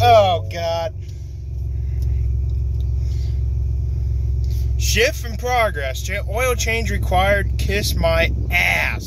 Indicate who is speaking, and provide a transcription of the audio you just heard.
Speaker 1: Oh, God. Shift in progress. Oil change required. Kiss my ass.